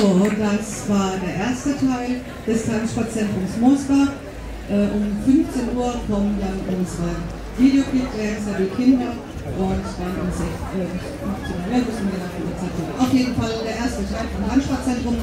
So, das war der erste Teil des Tanzsportzentrums Mosbach. Äh, um 15 Uhr kommen dann unsere Videoclip-Dancer, die Kinder, und dann um 16 Uhr, äh, 15 Uhr, müssen wir nach Auf jeden Fall der erste Teil vom Tanzsportzentrum.